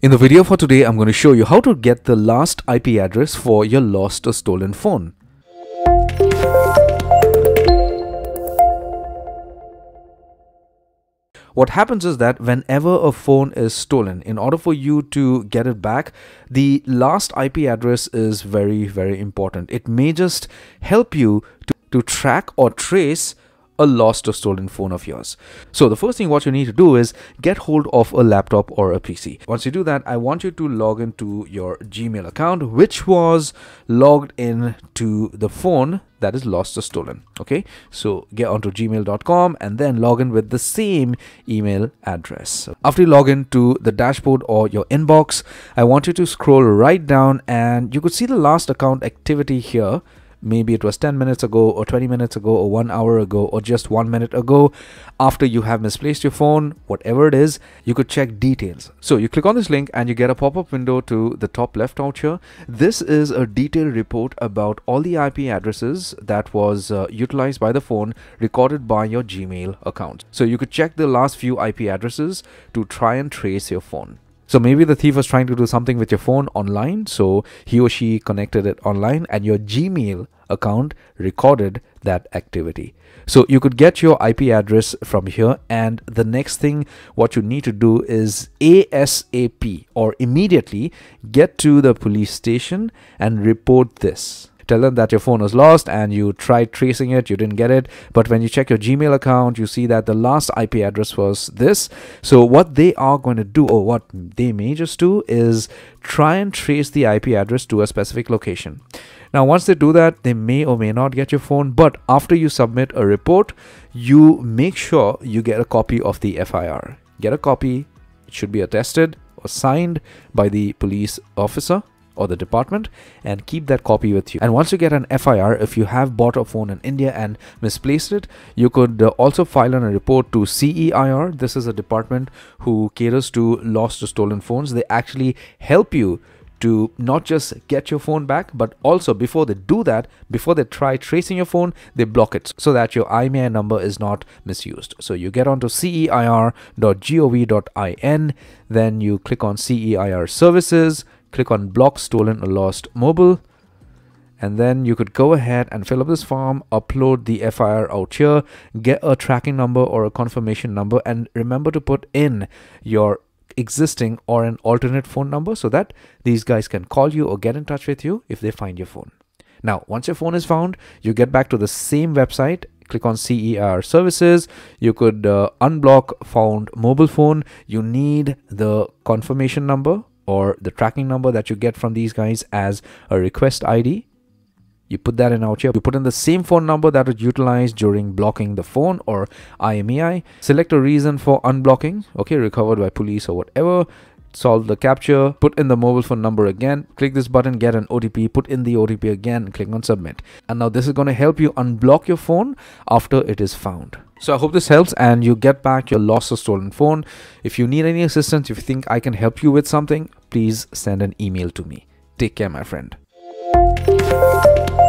In the video for today, I'm going to show you how to get the last IP address for your lost or stolen phone. What happens is that whenever a phone is stolen, in order for you to get it back, the last IP address is very, very important. It may just help you to, to track or trace a lost or stolen phone of yours. So the first thing what you need to do is get hold of a laptop or a PC. Once you do that, I want you to log into your Gmail account, which was logged in to the phone that is lost or stolen. Okay, so get onto gmail.com and then log in with the same email address. After you log into the dashboard or your inbox, I want you to scroll right down and you could see the last account activity here maybe it was 10 minutes ago or 20 minutes ago or one hour ago or just one minute ago. After you have misplaced your phone whatever it is you could check details. So you click on this link and you get a pop-up window to the top left out here. This is a detailed report about all the ip addresses that was uh, utilized by the phone recorded by your gmail account. So you could check the last few ip addresses to try and trace your phone. So maybe the thief was trying to do something with your phone online. So he or she connected it online and your Gmail account recorded that activity. So you could get your IP address from here. And the next thing what you need to do is ASAP or immediately get to the police station and report this tell them that your phone was lost and you tried tracing it, you didn't get it. But when you check your Gmail account, you see that the last IP address was this. So what they are going to do, or what they may just do, is try and trace the IP address to a specific location. Now, once they do that, they may or may not get your phone. But after you submit a report, you make sure you get a copy of the FIR. Get a copy. It should be attested or signed by the police officer or the department and keep that copy with you. And once you get an FIR, if you have bought a phone in India and misplaced it, you could uh, also file on a report to CEIR. This is a department who caters to lost or stolen phones. They actually help you to not just get your phone back, but also before they do that, before they try tracing your phone, they block it so that your IMEI number is not misused. So you get onto ceir.gov.in, then you click on CEIR services, click on block stolen or lost mobile and then you could go ahead and fill up this form upload the FIR out here get a tracking number or a confirmation number and remember to put in your existing or an alternate phone number so that these guys can call you or get in touch with you if they find your phone now once your phone is found you get back to the same website click on CEIR services. You could uh, unblock found mobile phone. You need the confirmation number or the tracking number that you get from these guys as a request ID. You put that in out here. You put in the same phone number that was utilized during blocking the phone or IMEI. Select a reason for unblocking, okay, recovered by police or whatever. Solve the captcha, put in the mobile phone number again, click this button, get an OTP, put in the OTP again, click on submit. And now this is going to help you unblock your phone after it is found. So I hope this helps and you get back your lost or stolen phone. If you need any assistance, if you think I can help you with something, please send an email to me. Take care, my friend. Música